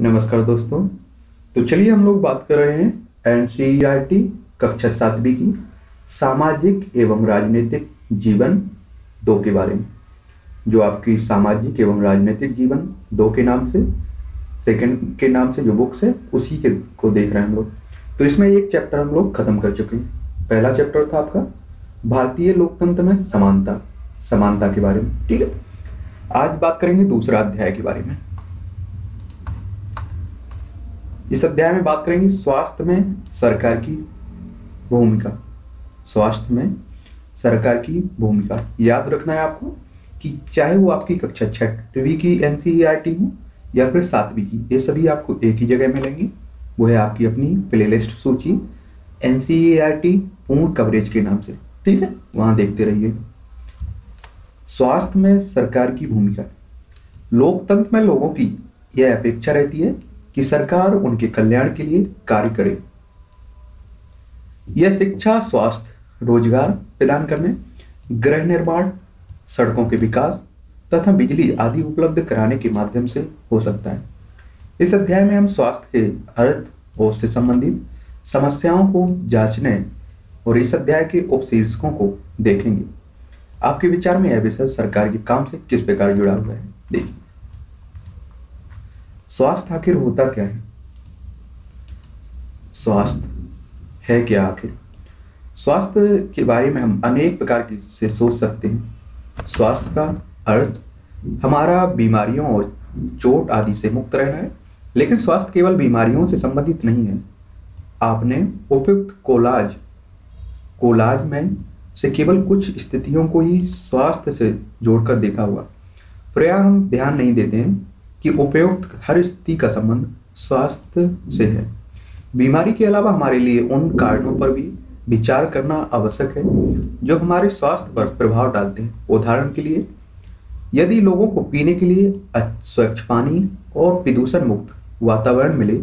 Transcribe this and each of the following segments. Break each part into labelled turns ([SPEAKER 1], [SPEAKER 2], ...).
[SPEAKER 1] नमस्कार दोस्तों। तो चलिए हम लोग बात कर रहे हैं एनसीईआरटी कक्षा सातवीं की सामाजिक एवं राजनीतिक जीवन दो के बारे में। जो आपकी सामाजिक एवं राजनीतिक जीवन दो के नाम से सेकंड के नाम से जो बुक्स है, उसी के को देख रहे हैं हम लोग। तो इसमें एक चैप्टर हम लोग खत्म कर चुके हैं। पहला चैप्टर था आपका, भारतीय लोकतंत्र में समानता समानता के बारे में, ठीक है? आज बात करेंगे दूसरा अध्याय के बारे में। इस अध्याय में बात करेंगे स्वास्थ्य में सरकार की भूमिका। स्वास्थ्य में सरकार की भूमिका। याद रखना है आपको कि चाहे वो आपकी कक्षा छठवीं की एनसीईआरटी हो या फिर सातवीं की, ये सभी आपको एक ही जगह मिलेंगी। वो है आपकी अपनी प्लेलिस्ट सूची, एनसीईआरटी पूर्ण कवरेज के नाम से। ठीक है? वहाँ देखते रहिए। स्वास्थ्य में सरकार की भूमिका। लोकतंत्र में लोगों की यह अपेक्षा रहती है कि सरकार उनके कल्याण के लिए कार्य करे। यह शिक्षा, स्वास्थ्य, रोज़गार प्रदान करने, गृह निर्माण, सड़कों के विकास तथा बिजली आदि उपलब्ध कराने के माध्यम से हो सकता है। इस अध्याय में हम स्वास्थ्य के अर्थ और उससे संबंधित समस्याओं को जांचने और इस अध्याय के उपशीर्षकों को देखेंगे। आपके विचार में यह विषय सरकार के काम से किस प्रकार जुड़ा हुआ है? देखिए। स्वास्थ्य आखिर होता क्या है? स्वास्थ्य है क्या आखिर? स्वास्थ्य के बारे में हम अनेक प्रकार की से सोच सकते हैं। स्वास्थ्य का अर्थ, हमारा बीमारियों और चोट आदि से मुक्त रहना है, लेकिन स्वास्थ्य केवल बीमारियों से संबंधित नहीं है। आपने उपयुक्त कोलाज कोलाज में से केवल कुछ स्थितियों को ही स्वास्थ्य से जोड़कर देखा हुआ प्रया हम ध्यान नहीं देते हैं कि उपयुक्त हर स्थिति का संबंध स्वास्थ्य से है। बीमारी के अलावा हमारे लिए उन कारणों पर भी विचार करना आवश्यक है, जो हमारे स्वास्थ्य पर प्रभाव डालते हैं। उदाहरण के लिए, यदि लोगों को पीने के लिए स्वच्छ पानी और प्रदूषण मुक्त वातावरण मिले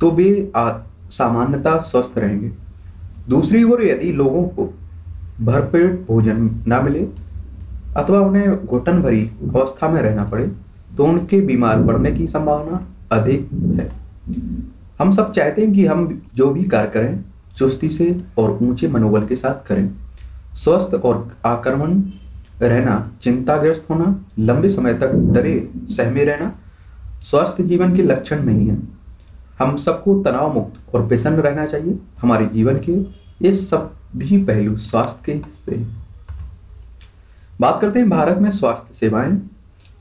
[SPEAKER 1] तो वे सामान्यता स्वस्थ रहेंगे। दूसरी ओर यदि लोगों को भरपेट भोजन न मिले, अथवा उन्हें घुटन भरी अवस्था में रहना पड़े तो उनके बीमार पड़ने की संभावना अधिक है। हम सब चाहते हैं कि हम जो भी कार्य करें, चुस्ती से और ऊँचे मनोबल के साथ करें। स्वस्थ और आक्रमण रहना, चिंताग्रस्त होना, लंबे समय तक डरे, सहमे रहना स्वस्थ जीवन के लक्षण नहीं है। हम सबको तनाव मुक्त और प्रसन्न रहना चाहिए। हमारे जीवन के ये सब भी पहलू स्वास्थ्य के हिस्से बात करते हैं भारत में स्वास्थ्य सेवाएँ।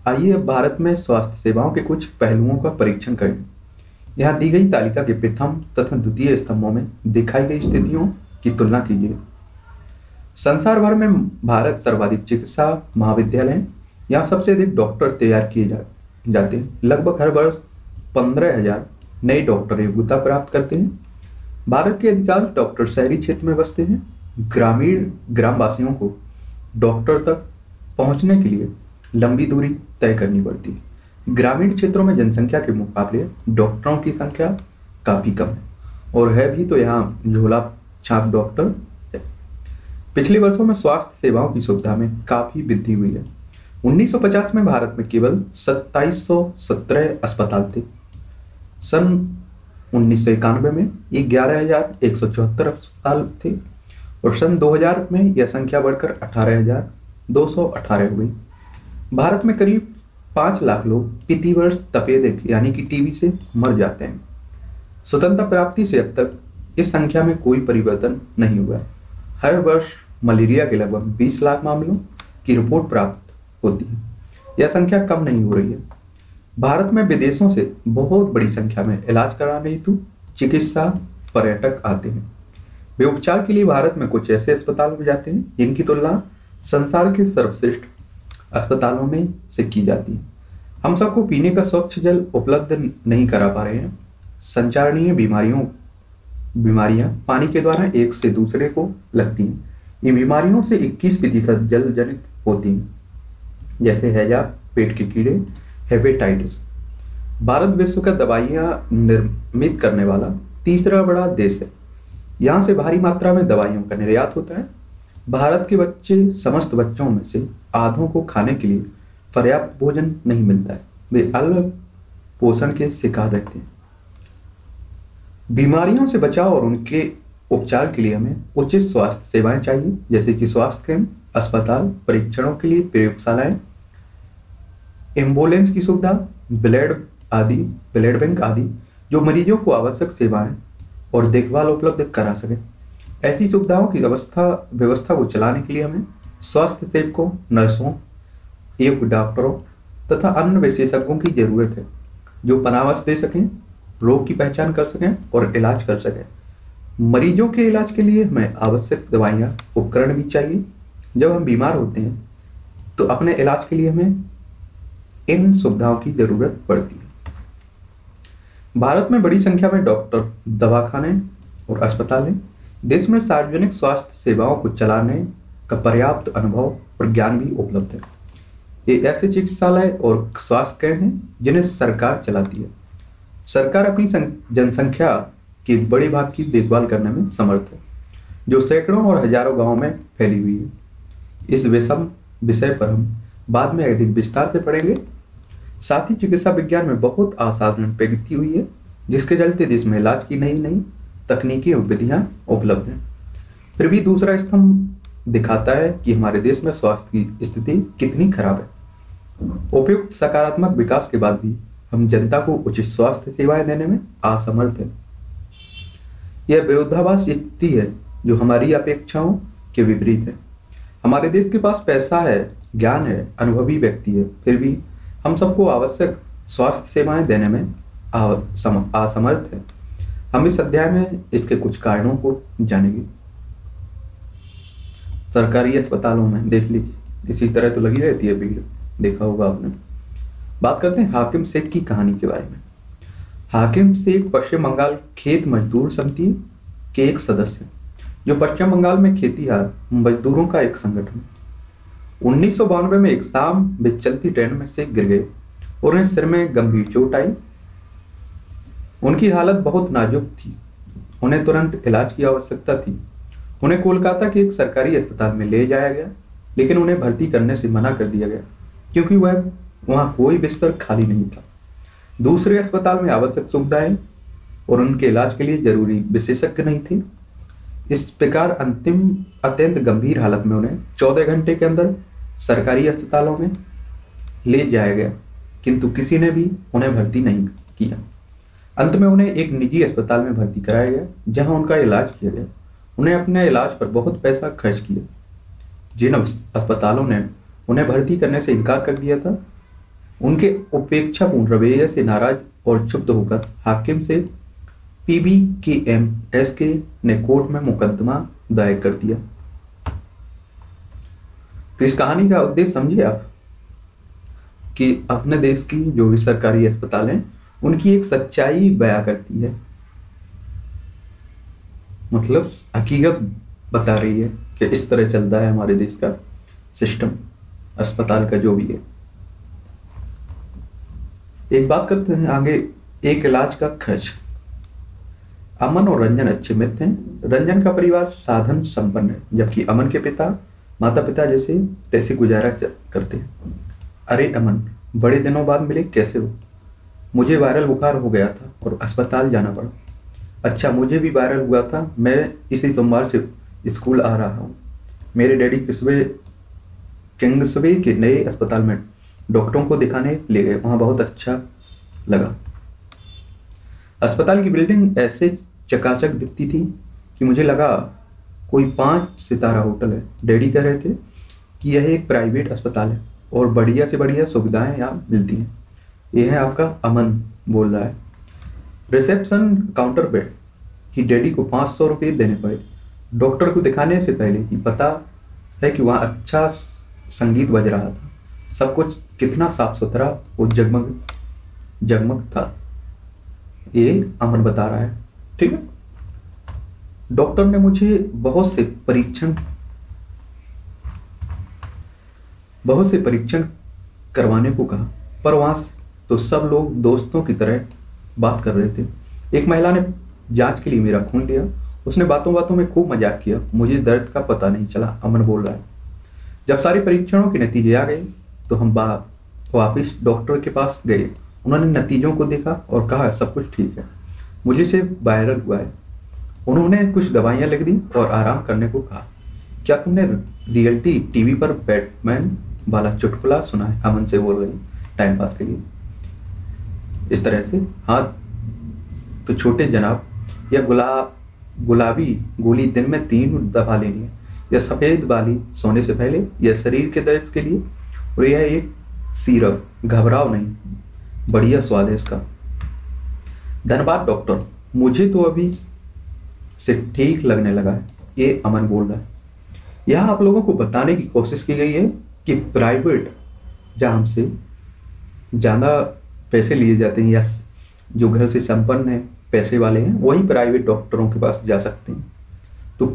[SPEAKER 1] आइए अब भारत में स्वास्थ्य सेवाओं के कुछ पहलुओं का परीक्षण करें। यहाँ दी गई तालिका के प्रथम तथा द्वितीय स्तंभों में दिखाई गई स्थितियों की तुलना कीजिए। संसार भर में भारत सर्वाधिक चिकित्सा महाविद्यालय यहाँ सबसे अधिक डॉक्टर तैयार किए जा, जाते हैं। लगभग हर वर्ष पंद्रह हज़ार नए डॉक्टर योग्यता प्राप्त करते हैं। भारत के अधिकांश डॉक्टर शहरी क्षेत्र में बसते हैं। ग्रामीण ग्रामवासियों को डॉक्टर तक पहुँचने के लिए लंबी दूरी तय करनी पड़ती है। ग्रामीण क्षेत्रों में जनसंख्या के मुकाबले डॉक्टरों की संख्या काफ़ी कम है और है भी तो यहाँ झोला छाप डॉक्टर है। पिछले वर्षों में स्वास्थ्य सेवाओं की सुविधा में काफ़ी वृद्धि हुई है। 1950 में भारत में केवल 2717 अस्पताल थे। सन उन्नीस सौ इक्यानवे में ग्यारह हज़ार एक सौ चौहत्तर अस्पताल थे और सन 2000 में यह संख्या बढ़कर अठारह हज़ार दो सौ अठारह हुई भारत में करीब पाँच लाख लोग प्रतिवर्ष तपेदिक, यानी कि टीबी से मर जाते हैं। स्वतंत्रता प्राप्ति से अब तक इस संख्या में कोई परिवर्तन नहीं हुआ। हर वर्ष मलेरिया के लगभग 20 लाख मामलों की रिपोर्ट प्राप्त होती है। यह संख्या कम नहीं हो रही है। भारत में विदेशों से बहुत बड़ी संख्या में इलाज कराने हेतु चिकित्सा पर्यटक आते हैं। वे उपचार के लिए भारत में कुछ ऐसे अस्पताल में जाते हैं, जिनकी तुलना संसार के सर्वश्रेष्ठ अस्पतालों में से की जाती है। हम सबको पीने का स्वच्छ जल उपलब्ध नहीं करा पा रहे हैं। संचारणीय बीमारियों, बीमारियाँ पानी के द्वारा एक से दूसरे को लगती हैं। इन बीमारियों से 21 प्रतिशत जल जनित होती हैं। जैसे हैजा पेट के कीड़े, हेपेटाइटिस। भारत विश्व का दवाइयाँ निर्मित करने वाला तीसरा बड़ा देश है। यहाँ से भारी मात्रा में दवाइयों का निर्यात होता है। भारत के बच्चे, समस्त बच्चों में से आधों को खाने के लिए पर्याप्त भोजन नहीं मिलता है। वे अलग पोषण के शिकार रहते हैं। बीमारियों से बचाव और उनके उपचार के लिए हमें उचित स्वास्थ्य सेवाएँ चाहिए, जैसे कि स्वास्थ्य केंद्र, अस्पताल, परीक्षणों के लिए प्रयोगशालाएँ, एंबुलेंस की सुविधा, ब्लड आदि, ब्लड बैंक आदि, जो मरीजों को आवश्यक सेवाएँ और देखभाल उपलब्ध करा सके। ऐसी सुविधाओं की व्यवस्था व्यवस्था को चलाने के लिए हमें स्वास्थ्य सेवकों, नर्सों एवं डॉक्टरों तथा अन्य विशेषज्ञों की ज़रूरत है, जो परामर्श दे सकें, रोग की पहचान कर सकें और इलाज कर सकें। मरीजों के इलाज के लिए हमें आवश्यक दवाइयाँ, उपकरण भी चाहिए। जब हम बीमार होते हैं तो अपने इलाज के लिए हमें इन सुविधाओं की ज़रूरत पड़ती है। भारत में बड़ी संख्या में डॉक्टर, दवाखाने और अस्पताल हैं देश में सार्वजनिक स्वास्थ्य सेवाओं को चलाने का पर्याप्त अनुभव और ज्ञान भी उपलब्ध है। ये ऐसे चिकित्सालय और स्वास्थ्य केंद्र हैं, जिन्हें सरकार चलाती है। सरकार अपनी जनसंख्या की बड़ी भाग की देखभाल करने में समर्थ है, जो सैकड़ों और हज़ारों गाँवों में फैली हुई है। इस विषम विषय पर हम बाद में अधिक विस्तार से पढ़ेंगे। साथ ही चिकित्सा विज्ञान में बहुत असाधारण प्रगति हुई है, जिसके चलते देश में इलाज की नई नई तकनीकी विधियाँ उपलब्ध हैं। फिर भी दूसरा स्तंभ दिखाता है कि हमारे देश में स्वास्थ्य की स्थिति कितनी खराब है। उपयुक्त सकारात्मक विकास के बाद भी हम जनता को उचित स्वास्थ्य सेवाएँ देने में असमर्थ है। यह विरोधाभास स्थिति है जो हमारी अपेक्षाओं के विपरीत है। हमारे देश के पास पैसा है, ज्ञान है, अनुभवी व्यक्ति है, फिर भी हम सबको आवश्यक स्वास्थ्य सेवाएँ देने में असमर्थ है। हम इस अध्याय में इसके कुछ कारणों को जानेंगे। सरकारी अस्पतालों में, देख लीजिए। इसी तरह तो लगी रहती है भीड़। देखा होगा आपने। बात करते हैं हाकिम शेख की कहानी के बारे में। हाकिम शेख पश्चिम बंगाल खेत मजदूर समिति के एक सदस्य जो पश्चिम बंगाल में खेतीहार, मजदूरों का एक संगठन उन्नीस में एक शाम वे चलती ट्रेन में से गिर गए और उन्हें सिर में गंभीर चोट आई। उनकी हालत बहुत नाजुक थी। उन्हें तुरंत इलाज की आवश्यकता थी। उन्हें कोलकाता के एक सरकारी अस्पताल में ले जाया गया, लेकिन उन्हें भर्ती करने से मना कर दिया गया, क्योंकि वह वहाँ कोई बिस्तर खाली नहीं था। दूसरे अस्पताल में आवश्यक सुविधाएँ और उनके इलाज के लिए ज़रूरी विशेषज्ञ नहीं थे। इस प्रकार अंतिम, अत्यंत गंभीर हालत में उन्हें चौदह घंटे के अंदर सरकारी अस्पतालों में ले जाया गया, किंतु किसी ने भी उन्हें भर्ती नहीं किया। अंत में उन्हें एक निजी अस्पताल में भर्ती कराया गया, जहाँ उनका इलाज किया गया। उन्हें अपने इलाज पर बहुत पैसा खर्च किया। जिन अस्पतालों ने उन्हें भर्ती करने से इनकार कर दिया था, उनके उपेक्षापूर्ण रवैये से नाराज़ और क्षुब्ध होकर हाकिम से पीबी के एम एस के ने कोर्ट में मुकदमा दायर कर दिया। तो इस कहानी का उद्देश्य समझिए आप कि अपने देश की जो भी सरकारी अस्पताल हैं, उनकी एक सच्चाई बया करती है। मतलब हकीकत बता रही है कि इस तरह चलता है हमारे देश का सिस्टम, अस्पताल का जो भी है। एक बात करते हैं, आगे एक इलाज का खर्च। अमन और रंजन अच्छे मित्र हैं। रंजन का परिवार साधन संपन्न है, जबकि अमन के पिता माता पिता जैसे तैसे गुजारा करते हैं। अरे अमन, बड़े दिनों बाद मिले कैसे हो? मुझे वायरल बुखार हो गया था और अस्पताल जाना पड़ा। अच्छा मुझे भी वायरल हुआ था, मैं इसी सोमवार से स्कूल आ रहा हूँ। मेरे डैडी किसवे किंग्सवे के नए अस्पताल में डॉक्टरों को दिखाने ले गए। वहाँ बहुत अच्छा लगा। अस्पताल की बिल्डिंग ऐसे चकाचक दिखती थी कि मुझे लगा, कोई पाँच सितारा होटल है। डैडी कह रहे थे कि यह एक प्राइवेट अस्पताल है और बढ़िया से बढ़िया सुविधाएँ यहाँ मिलती हैं। यह है आपका अमन बोल रहा है। रिसेप्शन काउंटर पे कि डैडी को पाँच सौ रुपये देने पड़े। डॉक्टर को दिखाने से पहले ही पता है कि वहाँ अच्छा संगीत बज रहा था। सब कुछ कितना साफ़ सुथरा और जगमग जगमग था। ये अमन बता रहा है। ठीक है? डॉक्टर ने मुझे बहुत से परीक्षण, बहुत से परीक्षण करवाने को कहा, पर वहाँ तो सब लोग दोस्तों की तरह बात कर रहे थे। एक महिला ने जाँच के लिए मेरा खून लिया। उसने बातों बातों में खूब मज़ाक किया। मुझे दर्द का पता नहीं चला, अमन बोल रहा है। जब सारे परीक्षणों के नतीजे आ गए तो हम वापिस डॉक्टर के पास गए। उन्होंने नतीजों को देखा और कहा, सब कुछ ठीक है। मुझे से वायरल हुआ है। उन्होंने कुछ दवाइयाँ लिख दी और आराम करने को कहा। क्या तुमने रियलिटी टीवी पर बैटमैन वाला चुटकुला सुना है? अमन से बोल रही, टाइम पास के लिए। इस तरह से, हाथ तो छोटे जनाब, या गुलाब, गुलाबी गोली दिन में तीन दफ़ा लेनी है, या सफ़ेद वाली सोने से पहले, या शरीर के दर्द के लिए, और यह एक सीरप, घबराओ नहीं, बढ़िया स्वाद है इसका। धन्यवाद डॉक्टर, मुझे तो अभी से ठीक लगने लगा है, ये अमन बोल रहा है। यहाँ आप लोगों को बताने की कोशिश की गई है कि प्राइवेट जहाँ से ज़्यादा पैसे लिए जाते हैं या जो घर से संपन्न है, पैसे वाले हैं, वही प्राइवेट डॉक्टरों के पास जा सकते हैं। तो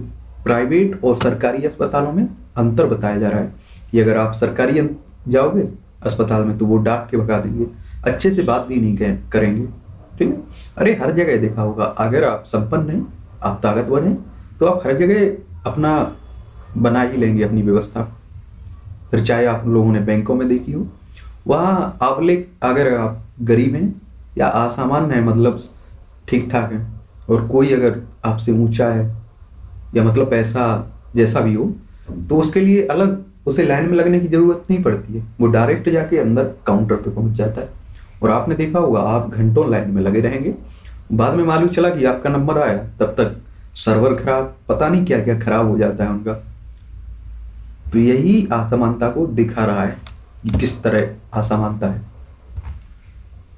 [SPEAKER 1] प्राइवेट और सरकारी अस्पतालों में अंतर बताया जा रहा है कि अगर आप सरकारी जाओगे अस्पताल में तो वो डांट के भगा देंगे। अच्छे से बात भी नहीं करेंगे। ठीक है? अरे, हर जगह देखा होगा, अगर आप संपन्न हैं, आप ताकतवर हैं तो आप हर जगह अपना बना ही लेंगे अपनी व्यवस्था। फिर चाहे आप लोगों ने बैंकों में देखी हो वहाँ ले, अगर आप गरीब हैं या असामान्य है मतलब ठीक ठाक है, और कोई अगर आपसे ऊँचा है, या मतलब पैसा जैसा भी हो तो उसके लिए अलग, उसे लाइन में लगने की ज़रूरत नहीं पड़ती है। वो डायरेक्ट जाके अंदर काउंटर पे पहुँच जाता है। और आपने देखा होगा, आप घंटों लाइन में लगे रहेंगे। बाद में मालूम चला कि आपका नंबर आया, तब तक सर्वर खराब, पता नहीं क्या क्या खराब हो जाता है उनका। तो यही असमानता को दिखा रहा है। किस तरह असमानता है।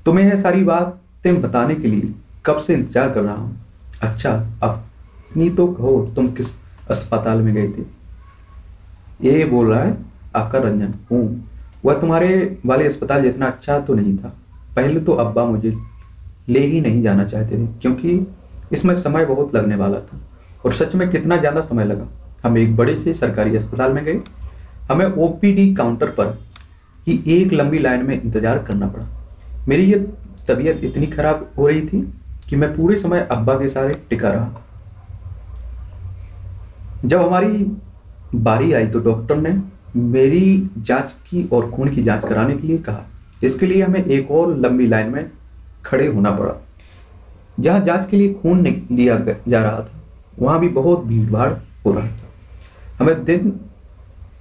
[SPEAKER 1] तुम्हें यह सारी बातें बताने के लिए कब से इंतज़ार कर रहा हूँ। अच्छा अपनी तो कहो, तुम किस अस्पताल में गए थे? ये बोल रहा है आपका रंजन। हूँ। वह तुम्हारे वाले अस्पताल जितना अच्छा तो नहीं था। पहले तो अब्बा मुझे ले ही नहीं जाना चाहते थे, क्योंकि इसमें समय बहुत लगने वाला था। और सच में कितना ज़्यादा समय लगा। हम एक बड़े से सरकारी अस्पताल में गए। हमें ओपीडी काउंटर पर ही एक लंबी लाइन में इंतज़ार करना पड़ा। मेरी ये तबीयत इतनी खराब हो रही थी कि मैं पूरे समय अब्बा के सारे टिका रहा। जब हमारी बारी आई तो डॉक्टर ने मेरी जाँच की और खून की जाँच कराने के लिए कहा। इसके लिए हमें एक और लंबी लाइन में खड़े होना पड़ा। जहाँ जाँच के लिए खून लिया जा रहा था, वहाँ भी बहुत भीड़ भाड़ हो रहा था। हमें दिन,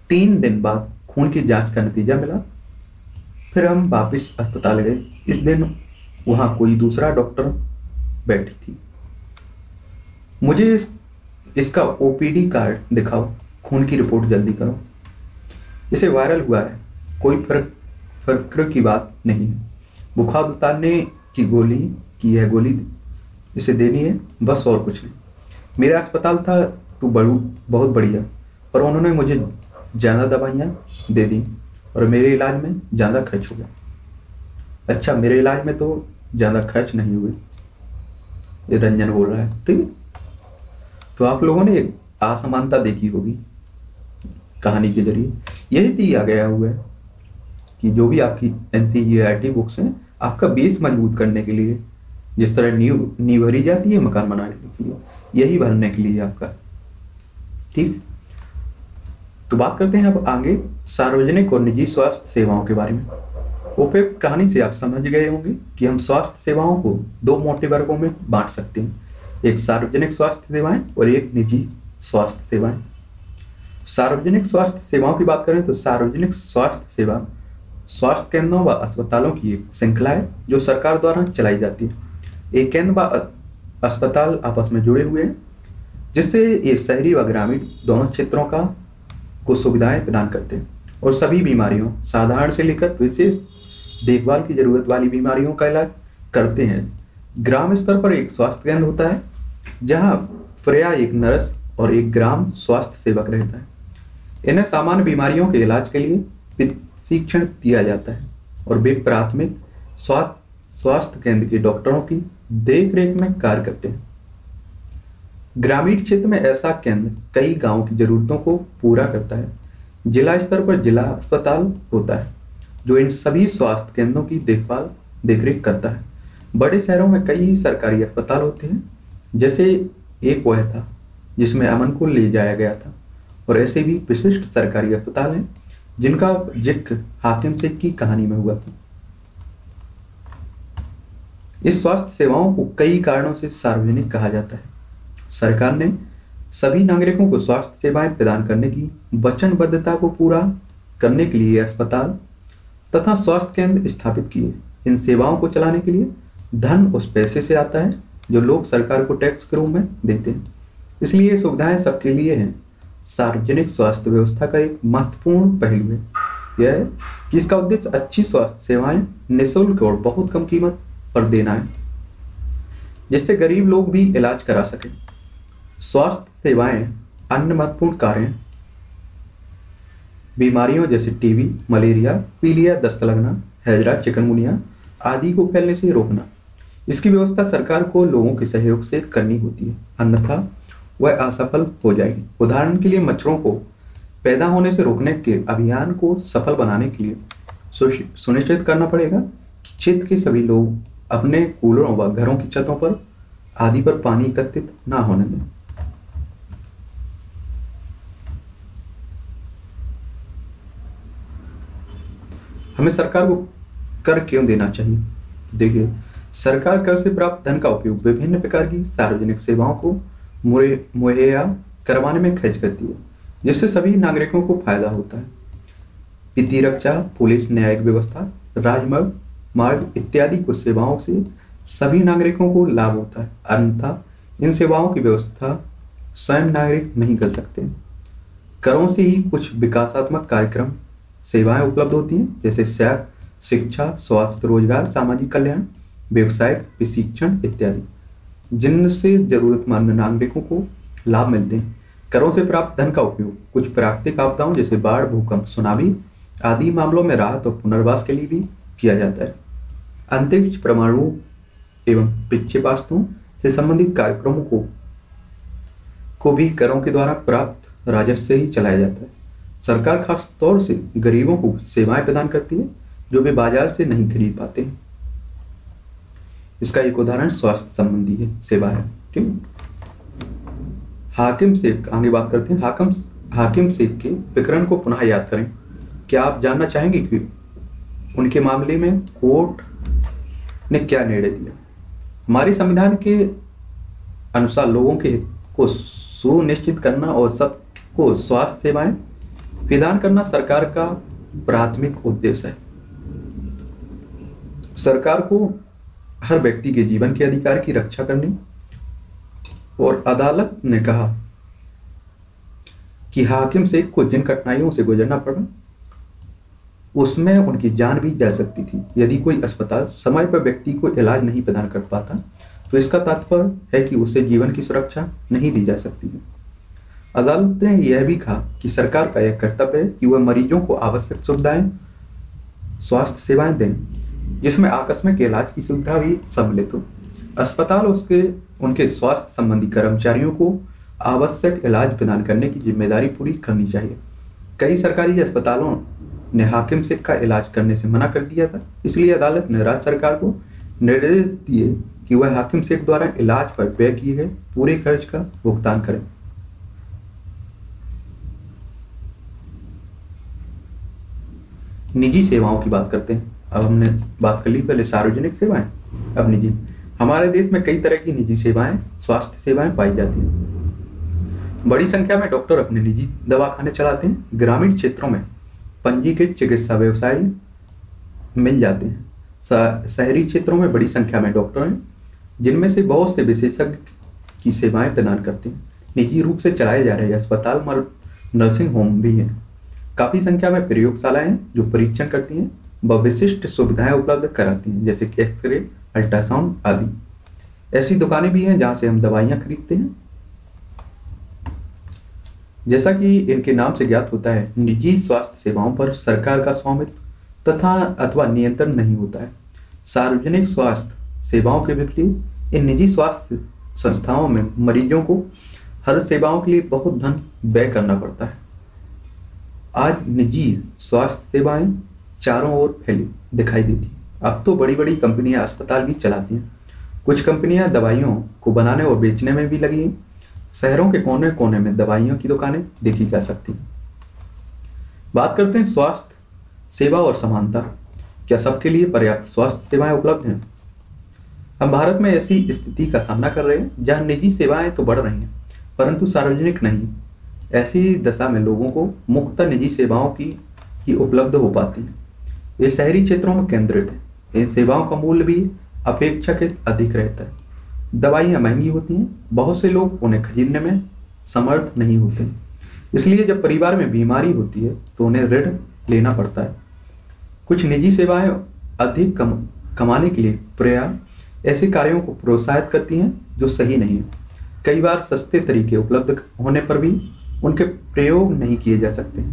[SPEAKER 1] तीन दिन बाद खून की जाँच का नतीजा मिला। फिर हम वापस अस्पताल गए। इस दिन वहाँ कोई दूसरा डॉक्टर बैठी थी। मुझे इस, इसका ओपीडी कार्ड दिखाओ। खून की रिपोर्ट जल्दी करो। इसे वायरल हुआ है। कोई फ़र्क फ़र्क की बात नहीं है। बुखार उतारने की गोली की है गोली इसे देनी है। बस और कुछ नहीं। मेरा अस्पताल था तो बड़ू बहुत बढ़िया। पर उन्होंने मुझे ज़्यादा दवाइयाँ दे दी। और मेरे इलाज में ज़्यादा खर्च हो गया। अच्छा मेरे इलाज में तो ज़्यादा खर्च नहीं हुए। ये रंजन बोल रहा है, ठीक है? तो आप लोगों ने असमानता देखी होगी कहानी के ज़रिए। यही दिया गया हुआ है कि जो भी आपकी एन सी बुक्स हैं, आपका बेस मज़बूत करने के लिए, जिस तरह नींव नींव भरी जाती है, मकान बनाने के लिए, यही भरने के लिए आपका। ठीक? तो बात करते हैं अब आगे। सार्वजनिक और निजी स्वास्थ्य सेवाओं के बारे में। उपयुक्त कहानी से आप समझ गए होंगे कि हम स्वास्थ्य सेवाओं को दो मोटे वर्गों में बांट सकते हैं। एक सार्वजनिक स्वास्थ्य सेवाएँ और एक निजी स्वास्थ्य सेवाएँ। सार्वजनिक स्वास्थ्य सेवाओं की बात करें तो सार्वजनिक स्वास्थ्य सेवा स्वास्थ्य केंद्रों व अस्पतालों की एक श्रृंखला है जो सरकार द्वारा चलाई जाती है। एक केंद्र व अस्पताल आपस में जुड़े हुए हैं, जिससे ये शहरी व ग्रामीण दोनों क्षेत्रों का को सुविधाएँ प्रदान करते हैं। और सभी बीमारियों, साधारण से लेकर विशेष देखभाल की ज़रूरत वाली बीमारियों का इलाज करते हैं। ग्राम स्तर पर एक स्वास्थ्य केंद्र होता है, जहाँ फ्रेया एक नर्स और एक ग्राम स्वास्थ्य सेवक रहता है। इन्हें सामान्य बीमारियों के इलाज के लिए प्रशिक्षण दिया जाता है और वे प्राथमिक स्वास्थ्य स्वास्थ्य केंद्र के डॉक्टरों की देख रेख में कार्य करते हैं। ग्रामीण क्षेत्र में ऐसा केंद्र कई गाँव की जरूरतों को पूरा करता है। जिला स्तर पर जिला अस्पताल होता है, जो इन सभी स्वास्थ्य केंद्रों की देखभाल, देखरेख करता है। बड़े शहरों में कई सरकारी अस्पताल होते हैं, जैसे एक वह था, जिसमें अमन को ले जाया गया था। और ऐसे भी विशिष्ट सरकारी अस्पताल हैं, जिनका ज़िक्र हाकिम सिंह की कहानी में हुआ था। इस स्वास्थ्य सेवाओं को कई कारणों से सार्वजनिक कहा जाता है। सरकार ने सभी नागरिकों को स्वास्थ्य सेवाएँ प्रदान करने की वचनबद्धता को पूरा करने के लिए अस्पताल तथा स्वास्थ्य केंद्र स्थापित किए। इन सेवाओं को चलाने के लिए धन उस पैसे से आता है जो लोग सरकार को टैक्स के रूप में देते हैं। इसलिए ये सुविधाएँ सबके लिए हैं। सार्वजनिक स्वास्थ्य व्यवस्था का एक महत्वपूर्ण पहलू है। यह है कि इसका उद्देश्य अच्छी स्वास्थ्य सेवाएँ निःशुल्क और बहुत कम कीमत पर देना है, जिससे गरीब लोग भी इलाज करा सकें। स्वास्थ्य सेवाएँ अन्य महत्वपूर्ण कार्य। बीमारियों जैसे टीबी, मलेरिया, पीलिया दस्त लगना हैजरा, चिकनगुनिया आदि को फैलने से रोकना। इसकी व्यवस्था सरकार को लोगों के सहयोग से करनी होती है। अन्यथा वह असफल हो जाएगी। उदाहरण के लिए मच्छरों को पैदा होने से रोकने के अभियान को सफल बनाने के लिए सुनिश्चित करना पड़ेगा कि क्षेत्र के सभी लोग अपने कूलरों व घरों की छतों पर आदि पर पानी एकत्रित ना होने दें। हमें सरकार को कर क्यों देना चाहिए? देखिए, सरकार कर से प्राप्त धन का उपयोग विभिन्न प्रकार की सार्वजनिक सेवाओं को मुहैया करवाने में खर्च करती है, जिससे सभी नागरिकों को फ़ायदा होता है। वित्तीय रक्षा, पुलिस, न्यायिक व्यवस्था, राजमार्ग, मार्ग इत्यादि को सेवाओं से सभी नागरिकों को लाभ होता है। अन्यथा, इन सेवाओं की व्यवस्था स्वयं नागरिक नहीं कर सकते। करों से ही कुछ विकासात्मक कार्यक्रम सेवाएँ उपलब्ध होती हैं, जैसे शिक्षा, स्वास्थ्य, रोज़गार, सामाजिक कल्याण व्यवसायिक प्रशिक्षण इत्यादि, जिनसे जरूरतमंद नागरिकों को लाभ मिलते हैं। करों से प्राप्त धन का उपयोग, कुछ प्राकृतिक आपदाओं जैसे बाढ़, भूकंप, सुनामी आदि मामलों में राहत और पुनर्वास के लिए भी किया जाता है। अंतरिक्ष परमाणु एवं पिच्छेपास्तुओं से संबंधित कार्यक्रमों को को भी करों के द्वारा प्राप्त राजस्व से ही चलाया जाता है। सरकार खास तौर से गरीबों को सेवाएँ प्रदान करती है, जो वे बाज़ार से नहीं खरीद पाते हैं। इसका एक उदाहरण स्वास्थ्य संबंधी है, सेवा है, ठीक हाकिम सेब आगे बात करते हैं। हाकिम हाकिम सेब के विकरण को पुनः याद करें। क्या आप जानना चाहेंगे कि उनके मामले में कोर्ट ने क्या निर्णय दिया? हमारे संविधान के अनुसार लोगों के हित को सुनिश्चित करना और सबको स्वास्थ्य सेवाएँ प्रदान करना सरकार का प्राथमिक उद्देश्य है। सरकार को हर व्यक्ति के जीवन के अधिकार की रक्षा करनी। और अदालत ने कहा कि हाकिम से को जिन कठिनाइयों से गुजरना पड़ा। उसमें उनकी जान भी जा सकती थी। यदि कोई अस्पताल समय पर व्यक्ति को इलाज नहीं प्रदान कर पाता तो इसका तात्पर्य है कि उसे जीवन की सुरक्षा नहीं दी जा सकती। है अदालत ने यह भी कहा कि सरकार का यह कर्तव्य है कि वह मरीजों को आवश्यक सुविधाएँ, स्वास्थ्य सेवाएँ दें, जिसमें आकस्मिक इलाज की सुविधा भी सम्मिलित हो। अस्पताल उसके, उनके स्वास्थ्य संबंधी कर्मचारियों को आवश्यक इलाज प्रदान करने की ज़िम्मेदारी पूरी करनी चाहिए। कई सरकारी अस्पतालों ने हाकिम सिख का इलाज करने से मना कर दिया था। इसलिए अदालत ने राज्य सरकार को निर्देश दिए कि वह हाकिम सिख द्वारा इलाज पर व्यय किए गए पूरे खर्च का भुगतान करें। निजी सेवाओं की बात करते हैं। अब हमने बात कर ली पहले सार्वजनिक सेवाएँ, अब निजी। हमारे देश में कई तरह की निजी सेवाएँ, स्वास्थ्य सेवाएँ पाई जाती हैं। बड़ी संख्या में डॉक्टर अपने निजी दवाखाने चलाते हैं। ग्रामीण क्षेत्रों में पंजीकृत चिकित्सा व्यवसाय मिल जाते हैं। शहरी क्षेत्रों में बड़ी संख्या में डॉक्टर हैं, जिनमें से बहुत से विशेषज्ञ की सेवाएँ प्रदान करते हैं। निजी रूप से चलाए जा रहे अस्पताल नर्सिंग होम भी हैं। काफ़ी संख्या में प्रयोगशालाएँ हैं जो परीक्षण करती हैं व विशिष्ट सुविधाएँ उपलब्ध कराती हैं, जैसे कि एक्सरे, अल्ट्रासाउंड आदि। ऐसी दुकानें भी हैं जहाँ से हम दवाइयाँ खरीदते हैं। जैसा कि इनके नाम से ज्ञात होता है, निजी स्वास्थ्य सेवाओं पर सरकार का स्वामित्व तथा अथवा नियंत्रण नहीं होता है। सार्वजनिक स्वास्थ्य सेवाओं के विपरीत, इन निजी स्वास्थ्य संस्थाओं में मरीजों को हर सेवाओं के लिए बहुत धन व्यय करना पड़ता है। आज निजी स्वास्थ्य सेवाएँ चारों ओर फैली दिखाई देती अब तो बड़ी बड़ी कंपनियाँ अस्पताल भी चलाती हैं। कुछ कंपनियाँ दवाइयों को बनाने और बेचने में भी लगी हैं। शहरों के कोने कोने में दवाइयों की दुकानें देखी जा सकती हैं। बात करते हैं स्वास्थ्य, सेवा और समानता। क्या सबके लिए पर्याप्त स्वास्थ्य सेवाएँ उपलब्ध हैं? हम भारत में ऐसी स्थिति का सामना कर रहे हैं जहाँ निजी सेवाएँ तो बढ़ रही हैं, परंतु सार्वजनिक नहीं। ऐसी दशा में लोगों को मुक्त निजी सेवाओं की ही उपलब्ध हो पाती है। ये शहरी क्षेत्रों में केंद्रित है। इन सेवाओं का मूल्य भी अपेक्षाकृत अधिक रहता है। दवाइयाँ महँगी होती हैं। बहुत से लोग उन्हें खरीदने में समर्थ नहीं होते। इसलिए जब परिवार में बीमारी होती है तो उन्हें ऋण लेना पड़ता है। कुछ निजी सेवाएँ अधिक कम, कमाने के लिए प्रयास, ऐसे कार्यों को प्रोत्साहित करती हैं जो सही नहीं है। कई बार सस्ते तरीके उपलब्ध होने पर भी उनके प्रयोग नहीं किए जा सकते।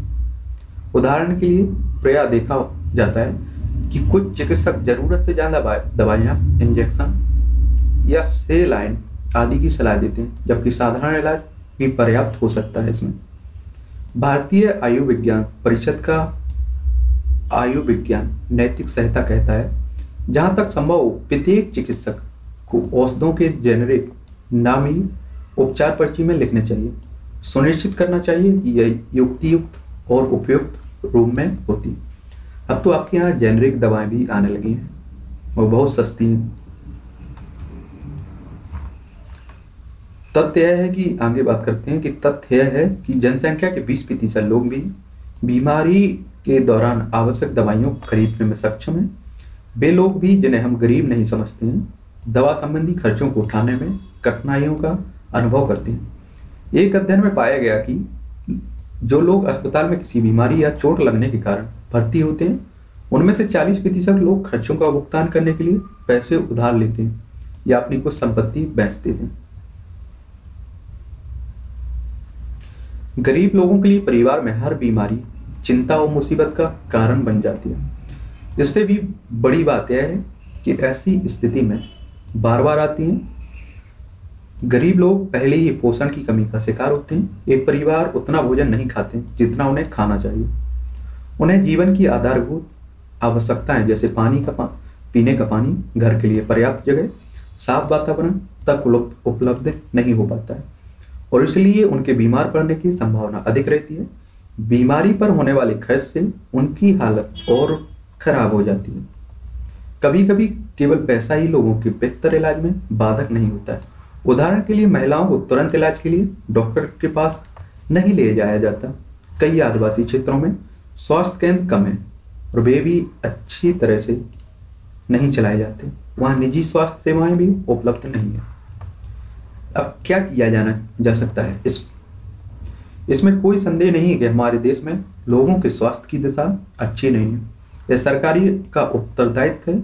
[SPEAKER 1] उदाहरण के लिए, प्रया देखा जाता है कि कुछ चिकित्सक ज़रूरत से ज़्यादा दवाइयाँ इंजेक्शन या सेलाइन आदि की सलाह देते हैं, जबकि साधारण इलाज भी पर्याप्त हो सकता है इसमें। भारतीय आयुर्विज्ञान परिषद का आयु विज्ञान नैतिक सहायता कहता है, जहाँ तक संभव हो, प्रत्येक चिकित्सक को औषधों के जेनरिक नामी उपचार पर्ची में लिखने चाहिए। सुनिश्चित करना चाहिए कि यह युक्ति युक्त और उपयुक्त रूप में होती। अब तो आपके यहाँ जेनरिक दवाएँ भी आने लगी हैं और बहुत सस्ती हैं। तथ्य यह है कि आगे बात करते हैं कि तथ्य यह है कि जनसंख्या के 20 प्रतिशत लोग भी बीमारी के दौरान आवश्यक दवाइयों खरीदने में सक्षम हैं। वे लोग भी जिन्हें हम गरीब नहीं समझते हैं, दवा संबंधी खर्चों को उठाने में कठिनाइयों का अनुभव करते हैं। एक अध्ययन में पाया गया कि जो लोग अस्पताल में किसी बीमारी या चोट लगने के कारण भर्ती होते हैं, उनमें से 40 प्रतिशत लोग खर्चों का भुगतान करने के लिए पैसे उधार लेते हैं या अपनी कुछ संपत्ति बेच देते हैं। गरीब लोगों के लिए परिवार में हर बीमारी चिंता और मुसीबत का कारण बन जाती है। इससे भी बड़ी बात यह है कि ऐसी स्थिति में बार बार आती हैं गरीब लोग पहले ही पोषण की कमी का शिकार होते हैं। एक परिवार उतना भोजन नहीं खाते जितना उन्हें खाना चाहिए। उन्हें जीवन की आधारभूत आवश्यकताएँ जैसे पानी का पा, पीने का पानी घर के लिए पर्याप्त जगह साफ़ वातावरण तक उपलब्ध नहीं हो पाता है। और इसलिए उनके बीमार पड़ने की संभावना अधिक रहती है। बीमारी पर होने वाले खर्च से उनकी हालत और खराब हो जाती है। कभी कभी केवल पैसा ही लोगों के बेहतर इलाज में बाधक नहीं होता है। उदाहरण के लिए महिलाओं को तुरंत इलाज के लिए डॉक्टर के पास नहीं ले जाया जाता। कई आदिवासी क्षेत्रों में स्वास्थ्य केंद्र कम है और वे भी अच्छी तरह से नहीं चलाए जाते। वहाँ निजी स्वास्थ्य सेवाएँ भी उपलब्ध नहीं है। अब क्या किया जाना, जा सकता है? इस, इसमें कोई संदेह नहीं है कि हमारे देश में लोगों के स्वास्थ्य की दिशा अच्छी नहीं है। यह सरकारी का उत्तरदायित्व है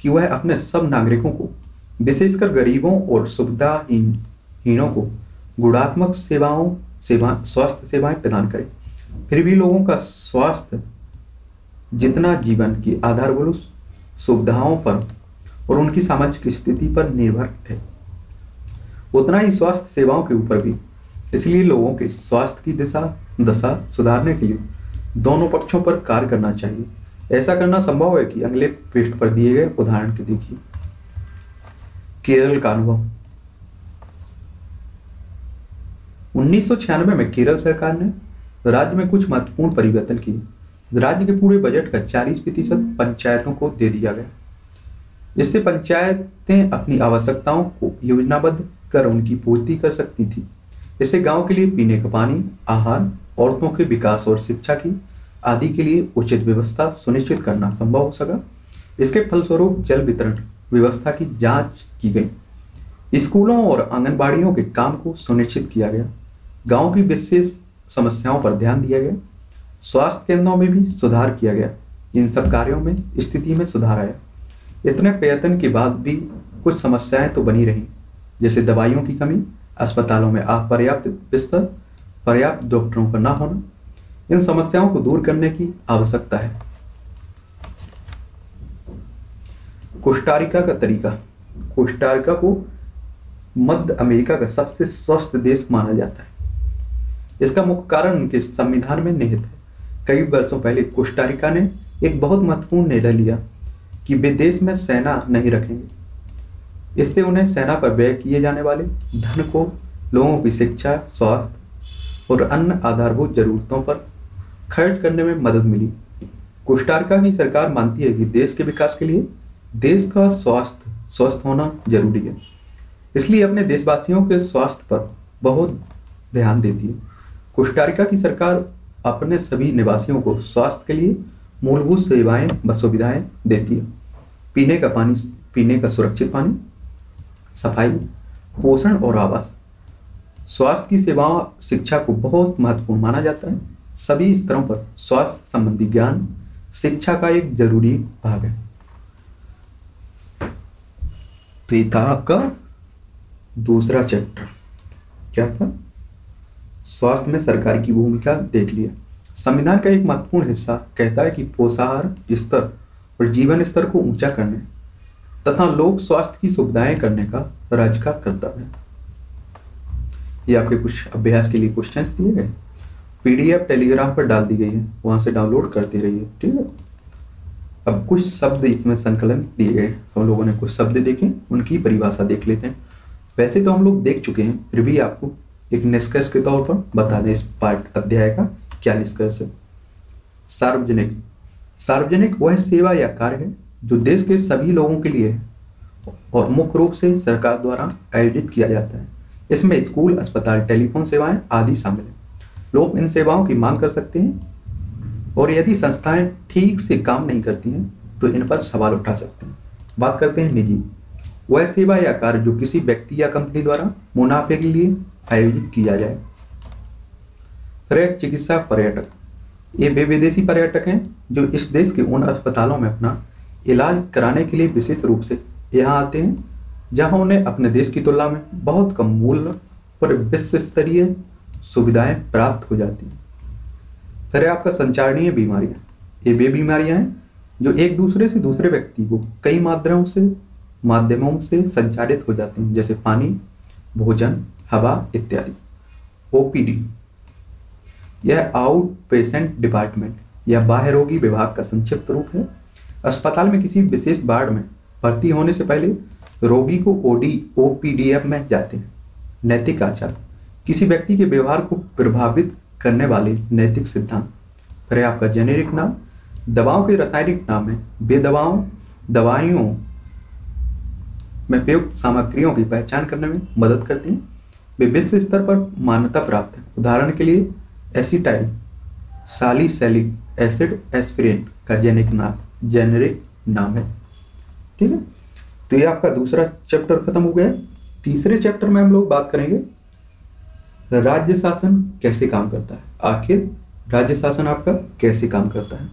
[SPEAKER 1] कि वह अपने सब नागरिकों को विशेषकर गरीबों और सुविधाहीनों को गुणात्मक सेवाओं, सेवा, स्वास्थ्य सेवाएँ प्रदान करें। फिर भी लोगों का स्वास्थ्य जितना जीवन की आधारभूत सुविधाओं पर और उनकी सामाजिक स्थिति पर निर्भर है, उतना ही स्वास्थ्य सेवाओं के ऊपर भी। इसलिए लोगों के स्वास्थ्य की दिशा, दशा सुधारने के लिए दोनों पक्षों पर कार्य करना चाहिए। ऐसा करना संभव है कि अगले पृष्ठ पर दिए गए उदाहरण के देखिए। केरल का अनुभव। उन्नीस सौ छियानवे में केरल सरकार ने राज्य में कुछ महत्वपूर्ण परिवर्तन किए। राज्य के पूरे बजट का 40 प्रतिशत पंचायतों को दे दिया गया। इससे पंचायतें अपनी आवश्यकताओं को योजनाबद्ध कर उनकी पूर्ति कर सकती थी। इससे गाँव के लिए पीने का पानी, आहार, औरतों के विकास और शिक्षा की आदि के लिए उचित व्यवस्था सुनिश्चित करना संभव हो सका। इसके फलस्वरूप जल वितरण व्यवस्था की जाँच की गई। स्कूलों और आंगनबाड़ियों के काम को सुनिश्चित किया गया। गाँव की विशेष समस्याओं पर ध्यान दिया गया। स्वास्थ्य केंद्रों में भी सुधार किया गया। इन सब कार्यों में स्थिति में सुधार आया। इतने प्रयत्न के बाद भी कुछ समस्याएँ तो बनी रहीं, जैसे दवाइयों की कमी, अस्पतालों में अपर्याप्त बिस्तर, पर्याप्त डॉक्टरों का न होना। इन समस्याओं को दूर करने की आवश्यकता है। कोस्टारिका का तरीका। कोस्टारिका को मध्य अमेरिका का सबसे स्वस्थ देश माना जाता है। इसका मुख्य कारण उनके संविधान में निहित है। कई वर्षों पहले कोस्टारिका ने एक बहुत महत्वपूर्ण निर्णय लिया कि वे देश में सेना नहीं रखेंगे। इससे उन्हें सेना पर व्यय किए जाने वाले धन को, लोगों की शिक्षा, स्वास्थ्य और अन्य आधारभूत जरूरतों पर खर्च करने में मदद मिली। कोस्टारिका की सरकार मानती है कि देश के विकास के लिए देश का स्वास्थ्य स्वस्थ होना ज़रूरी है। इसलिए अपने देशवासियों के स्वास्थ्य पर बहुत ध्यान देती है। कोस्टारिका की सरकार अपने सभी निवासियों को स्वास्थ्य के लिए मूलभूत सेवाएँ व सुविधाएँ देती है। पीने का पानी, पीने का सुरक्षित पानी, सफ़ाई, पोषण और आवास। स्वास्थ्य की सेवाओं, शिक्षा को बहुत महत्वपूर्ण माना जाता है। सभी स्तरों पर स्वास्थ्य संबंधी ज्ञान, शिक्षा का एक ज़रूरी भाग है। था आपका दूसरा चैप्टर। क्या था? स्वास्थ्य में सरकार की भूमिका देख लिया। संविधान का एक महत्वपूर्ण हिस्सा कहता है कि पोषाहार स्तर और जीवन स्तर को ऊँचा करने तथा लोक स्वास्थ्य की सुविधाएँ करने का राज्य का कर्तव्य है। ये आपके कुछ अभ्यास के लिए क्वेश्चंस दिए गए। पीडीएफ टेलीग्राम पर डाल दी गई है। वहाँ से डाउनलोड करते रहिए। ठीक है? अब कुछ शब्द इसमें संकलन दिए गए। हम लोगों ने कुछ शब्द देखे, उनकी परिभाषा देख लेते हैं। वैसे तो हम लोग देख चुके हैं, फिर भी आपको एक निष्कर्ष के तौर पर बता दें इस पाठ अध्याय का क्या निष्कर्ष है। सार्वजनिक। सार्वजनिक वह सेवा या कार्य है जो देश के सभी लोगों के लिए है और मुख्य रूप से सरकार द्वारा आयोजित किया जाता है। इसमें स्कूल, अस्पताल, टेलीफोन सेवाएँ आदि शामिल है। लोग इन सेवाओं की मांग कर सकते हैं और यदि संस्थाएँ ठीक से काम नहीं करती हैं तो इन पर सवाल उठा सकते हैं। बात करते हैं निजी। वह सेवा या कार्य जो किसी व्यक्ति या कंपनी द्वारा मुनाफे के लिए आयोजित किया जाए। फिर चिकित्सा पर्यटक। ये वे विदेशी पर्यटक हैं जो इस देश के उन अस्पतालों में अपना इलाज कराने के लिए विशेष रूप से यहाँ आते हैं, जहाँ उन्हें अपने देश की तुलना में बहुत कम मूल्य पर विश्व स्तरीय सुविधाएँ प्राप्त हो जाती हैं। फिर आपका संचारणीय बीमारियाँ, ये वे बीमारियाँ हैं, जो एक दूसरे से दूसरे व्यक्ति को कई माध्यमों से माध्यमों से संचारित हो जाती हैं, जैसे पानी, भोजन, हवा इत्यादि। ओपीडी, यह आउट पेशेंट डिपार्टमेंट या बाह्य रोगी विभाग का संक्षिप्त रूप है। अस्पताल में किसी विशेष वार्ड में भर्ती होने से पहले रोगी को ओडी, ओपीडीएफ में जाते हैं, नैतिक आचार। किसी व्यक्ति के व्यवहार को प्रभावित करने वाले नैतिक सिद्धांत। फिर आपका जेनेरिक नाम। दवाओं के रासायनिक नाम है। बेदवाओं, दवाइयों में प्रयुक्त सामग्रियों की पहचान करने में मदद करती हैं। वे विश्व स्तर पर मान्यता प्राप्त है। उदाहरण के लिए एसिटाइल सालिसैलिक एसिड एस्पिरिन का जेनिक नाम जेनेरिक नाम है। ठीक है? तो ये आपका दूसरा चैप्टर खत्म हो गया तीसरे चैप्टर में हम लोग बात करेंगे। राज्य शासन कैसे काम करता है? आखिर राज्य शासन आपका कैसे काम करता है?